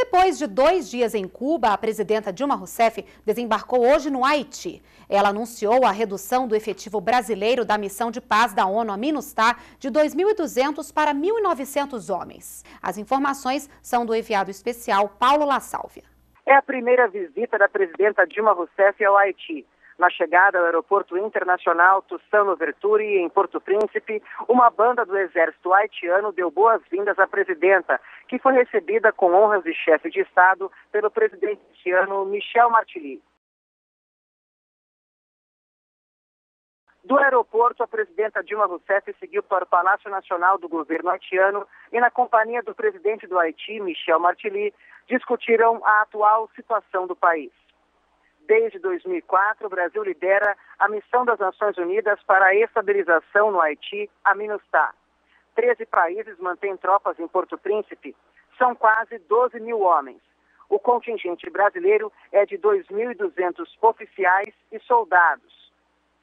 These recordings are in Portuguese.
Depois de dois dias em Cuba, a presidenta Dilma Rousseff desembarcou hoje no Haiti. Ela anunciou a redução do efetivo brasileiro da missão de paz da ONU, a MINUSTAH, de 2.200 para 1.900 homens. As informações são do enviado especial Paulo La Sálvia. É a primeira visita da presidenta Dilma Rousseff ao Haiti. Na chegada ao aeroporto internacional Tussano Verturi, em Porto Príncipe, uma banda do exército haitiano deu boas-vindas à presidenta, que foi recebida com honras de chefe de Estado pelo presidente haitiano Michel Martelly. Do aeroporto, a presidenta Dilma Rousseff seguiu para o Palácio Nacional do governo haitiano e, na companhia do presidente do Haiti, Michel Martelly, discutiram a atual situação do país. Desde 2004, o Brasil lidera a missão das Nações Unidas para a estabilização no Haiti, a MINUSTAH. Treze países mantêm tropas em Porto Príncipe. São quase 12 mil homens. O contingente brasileiro é de 2.200 oficiais e soldados,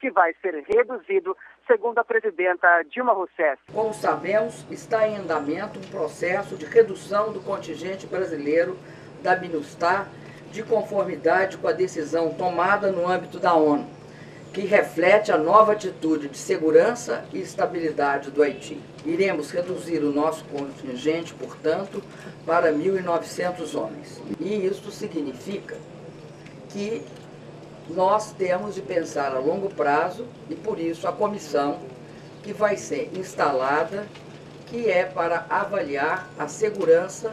que vai ser reduzido, segundo a presidenta Dilma Rousseff. Como sabemos, está em andamento um processo de redução do contingente brasileiro da MINUSTAH de conformidade com a decisão tomada no âmbito da ONU, que reflete a nova atitude de segurança e estabilidade do Haiti. Iremos reduzir o nosso contingente, portanto, para 1.900 homens. E isso significa que nós temos de pensar a longo prazo e, por isso, a comissão que vai ser instalada, que é para avaliar a segurança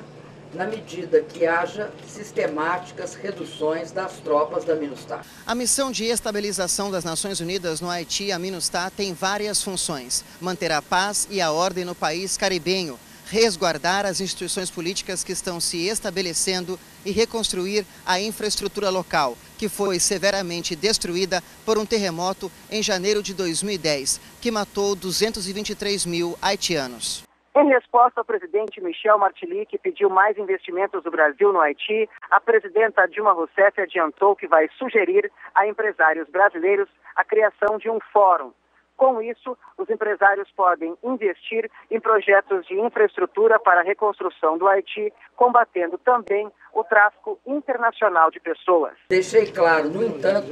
na medida que haja sistemáticas reduções das tropas da MINUSTAH. A missão de estabilização das Nações Unidas no Haiti, a MINUSTAH, tem várias funções. Manter a paz e a ordem no país caribenho, resguardar as instituições políticas que estão se estabelecendo e reconstruir a infraestrutura local, que foi severamente destruída por um terremoto em janeiro de 2010, que matou 223 mil haitianos. Em resposta ao presidente Michel Martelly, que pediu mais investimentos do Brasil no Haiti, a presidenta Dilma Rousseff adiantou que vai sugerir a empresários brasileiros a criação de um fórum. Com isso, os empresários podem investir em projetos de infraestrutura para a reconstrução do Haiti, combatendo também o tráfico internacional de pessoas. Deixei claro, no entanto,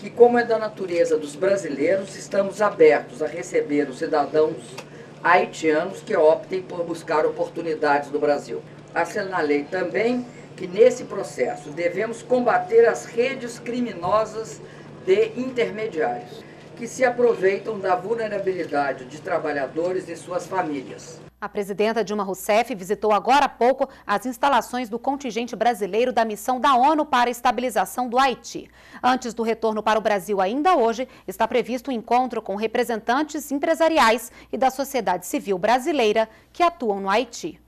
que, como é da natureza dos brasileiros, estamos abertos a receber os cidadãos haitianos que optem por buscar oportunidades no Brasil. Assinalei também que nesse processo devemos combater as redes criminosas de intermediários que se aproveitam da vulnerabilidade de trabalhadores e suas famílias. A presidenta Dilma Rousseff visitou agora há pouco as instalações do contingente brasileiro da missão da ONU para a estabilização do Haiti. Antes do retorno para o Brasil ainda hoje, está previsto um encontro com representantes empresariais e da sociedade civil brasileira que atuam no Haiti.